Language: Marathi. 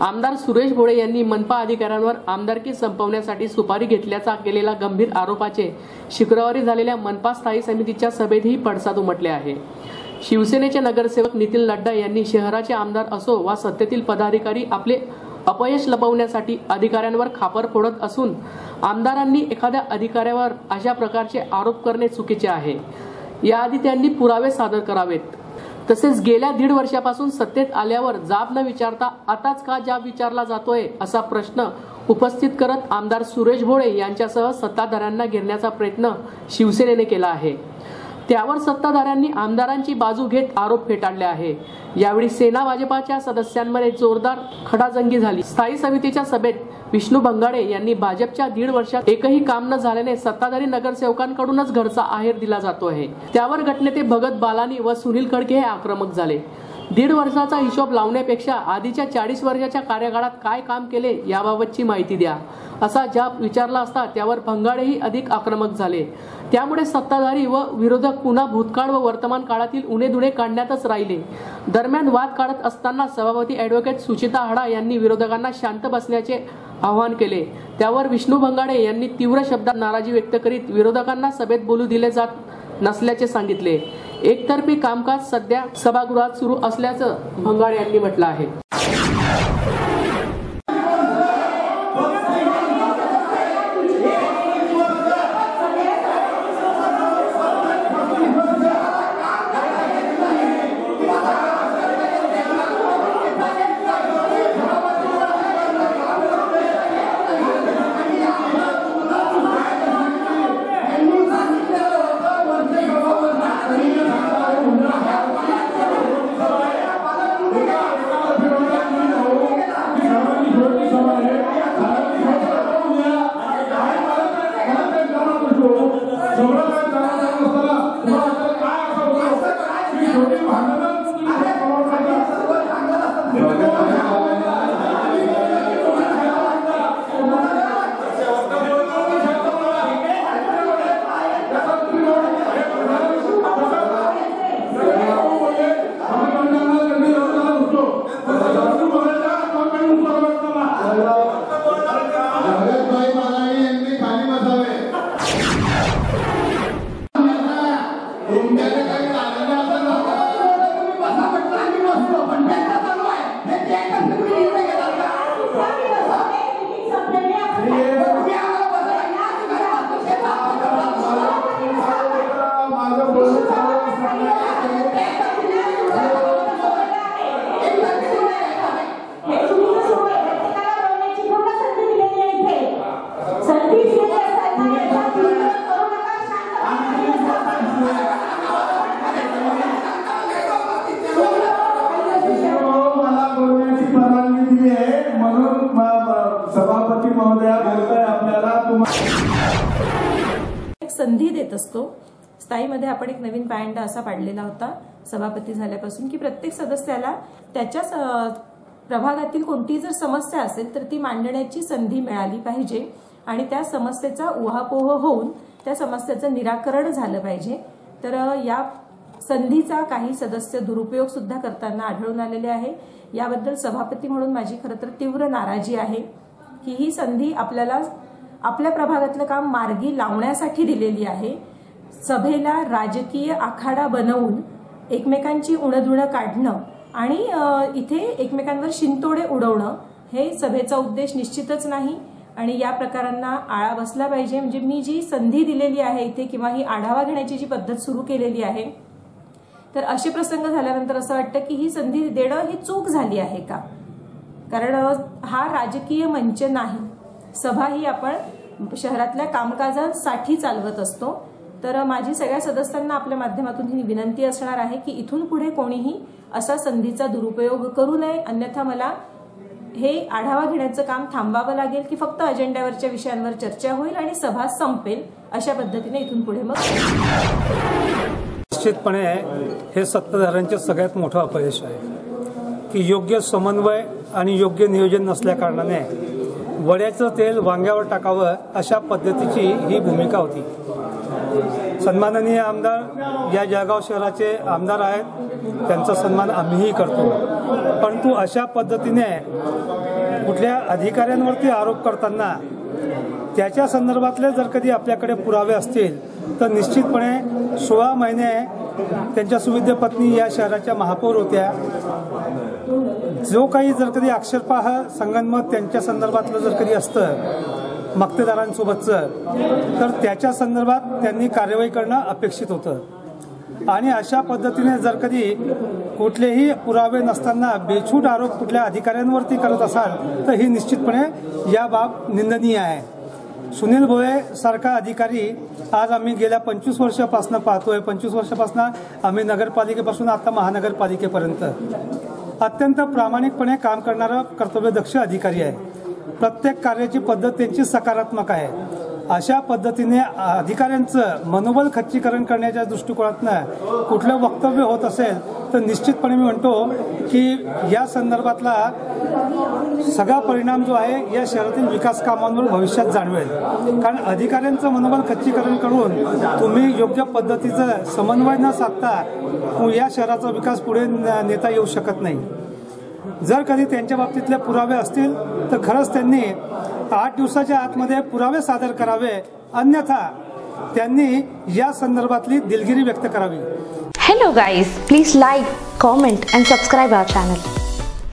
आमदार सुरेश भोळे यांनी मनपा अधिकाऱ्यांवर आमदारकी संपवण्यासाठी सुपारी घेतल्याचा केलेला गंभीर आरोपाचे शुक्रवारी झालेल्या मनपा स्थायी समितीच्या सभेतही पडसाद उमटले आहे. शिवसेनेचे नगरसेवक नितीन लड्डा यांनी शहराचे आमदार असो वा सत्तेतील पदाधिकारी आपले अपयश लपवण्यासाठी अधिकाऱ्यांवर खापर फोडत असून आमदारांनी एखाद्या अधिकाऱ्यावर अशा प्रकारचे आरोप करणे चुकीचे आहे. याआधी त्यांनी पुरावे सादर करावेत. तसेच गेल्या दीड वर्षापासून सत्तेत आल्यावर जाब न विचारता आताच का जाब विचारला जातोय असा प्रश्न उपस्थित करत आमदार सुरेश भोळे यांच्यासह सत्ताधाऱ्यांना घेरण्याचा प्रयत्न शिवसेनेने केला आहे. त्यावर सत्ताधाऱ्यांनी आमदारांची बाजू घेत आरोप फेटाळले आहे. यावेळी सेना भाजपाच्या सदस्यांमध्ये जोरदार खडाजंगी झाली. स्थायी समितीच्या सभेत विष्णू भंगाडे यांनी भाजपच्या दीड वर्षात एकही काम न झाल्याने सत्ताधारी नगरसेवकांकडूनच घरचा आहेर दिला जातो आहे. त्यावर घटनेते भगत बालानी व सुनील खडके हे आक्रमक झाले. दीड वर्षाचा हिशोब लावण्यापेक्षा आधीच्या चाळीस वर्षाच्या कार्यकाळात काय काम केले याबाबतची माहिती द्या. असा ज्या विचारला असता त्यावर भंगाडेही अधिक आक्रमक झाले. त्यामुळे सत्ताधारी व विरोधक पुन्हा भूतकाळ व वर्तमान काळातील उणेधुणे काढण्यातच राहिले. दरम्यान वाद काढत असताना सभापती ॲडव्होकेट सुचिता हाडा यांनी विरोधकांना शांत बसण्याचे आवाहन केले. त्यावर विष्णू भंगाडे यांनी तीव्र शब्दात नाराजी व्यक्त करीत विरोधकांना सभेत बोलू दिले जात नसल्याचे सांगितले. एकतर्फी कामकाज सध्या सभागृहात सुरू असल्याचं भंगाळ यांनी म्हटलं आहे. सभापती महोदया बोलताय आपल्याला. तुम्हाला एक संधी देत असतो. स्थायीमध्ये आपण एक नवीन पॅन्ट असा पाडलेला होता सभापती झाल्यापासून की प्रत्येक सदस्याला त्याच्या प्रभागातील कोणती जर समस्या असेल तर ती मांडण्याची संधी मिळाली पाहिजे. आणि त्या समस्येचा उहापोह होऊन त्या समस्येचं निराकरण झालं पाहिजे. तर या संधीचा काही सदस्य दुरुपयोग सुद्धा करताना आढळून आलेले आहे. याबद्दल सभापती म्हणून माझी खरं तर तीव्र नाराजी आहे. की ही संधी आपल्याला आपल्या प्रभागातलं काम मार्गी लावण्यासाठी दिलेली आहे. सभेला राजकीय आखाडा बनवून एकमेकांची उणधुणं काढणं आणि इथे एकमेकांवर शिंतोडे उडवणं हे सभेचा उद्देश निश्चितच नाही. आणि या प्रकारांना आळा बसला पाहिजे. म्हणजे मी जी संधी दिलेली आहे इथे किंवा ही आढावा घेण्याची जी पद्धत सुरू केलेली आहे तर असे प्रसंग झाल्यानंतर असं वाटतं की ही संधी देणं ही चूक झाली आहे का? कारण हा राजकीय मंच नाही. सभा ही आपण शहरातल्या कामकाजासाठी चालवत असतो. तर माझी सगळ्या सदस्यांना आपल्या माध्यमातून ही विनंती असणार आहे की इथून पुढे कोणीही असा संधीचा दुरुपयोग करू नये. अन्यथा मला हे आढावा घेण्याचं काम थांबावं लागेल की फक्त अजेंड्यावरच्या विषयांवर चर्चा होईल आणि सभा संपेल अशा पद्धतीने इथून पुढे मग निश्चितपणे हे सत्ताधाऱ्यांचे सगळ्यात मोठं अपयश आहे. की योग्य समन्वय आणि योग्य नियोजन नसल्या कारणाने वड्याचं तेल वांग्यावर टाकावं अशा पद्धतीची ही भूमिका होती. सन्माननीय आमदार या जळगाव शहराचे आमदार आहेत त्यांचा सन्मान आम्हीही करतो. परंतु अशा पद्धतीने कुठल्या अधिकाऱ्यांवरती आरोप करताना त्याच्या संदर्भातले जर कधी आपल्याकडे पुरावे असतील तर निश्चितपणे सोळा महिने त्यांच्या सुविद्य पत्नी या शहराच्या महापौर होत्या जो काही जर कधी अक्षरपाह संगनमत त्यांच्या संदर्भातलं जर कधी असतं मक्तेदारांसोबतचं तर त्याच्या संदर्भात त्यांनी कार्यवाही करणं अपेक्षित होतं. आणि अशा पद्धतीने जर कधी कुठलेही पुरावे नसताना बेछूट आरोप कुठल्या अधिकाऱ्यांवरती करत असाल तर ही निश्चितपणे या बाब निंदनीय आहे. सुनील भोये सारखा अधिकारी आज आम्ही गेल्या पंचवीस वर्षापासून पाहतोय. पंचवीस वर्षापासून आम्ही नगरपालिकेपासून आता महानगरपालिकेपर्यंत. अत्यंत प्रामाणिकपणे काम करणारा कर्तव्यदक्ष अधिकारी आहे. प्रत्येक कार्याची पद्धत त्यांची सकारात्मक आहे. अशा पद्धतीने अधिकाऱ्यांचं मनोबल खच्चीकरण करण्याच्या दृष्टिकोनातनं कुठलं वक्तव्य होत असेल तर निश्चितपणे मी म्हणतो की या संदर्भातला सगळा परिणाम जो आहे या शहरातील विकास कामांवर भविष्यात जाणवेल. कारण अधिकाऱ्यांचं मनोबल खच्चीकरण करून तुम्ही योग्य पद्धतीचं समन्वय न साधता या शहराचा विकास पुढे नेता येऊ शकत नाही. जर कधी त्यांच्या बाबतीतले पुरावे असतील तर खरंच त्यांनी आठ दिवसाच्या आतमध्ये पुरावे सादर करावे अन्यथा त्यांनी या संदर्भातली दिलगिरी व्यक्त करावी. Hello guys please like comment and subscribe our channel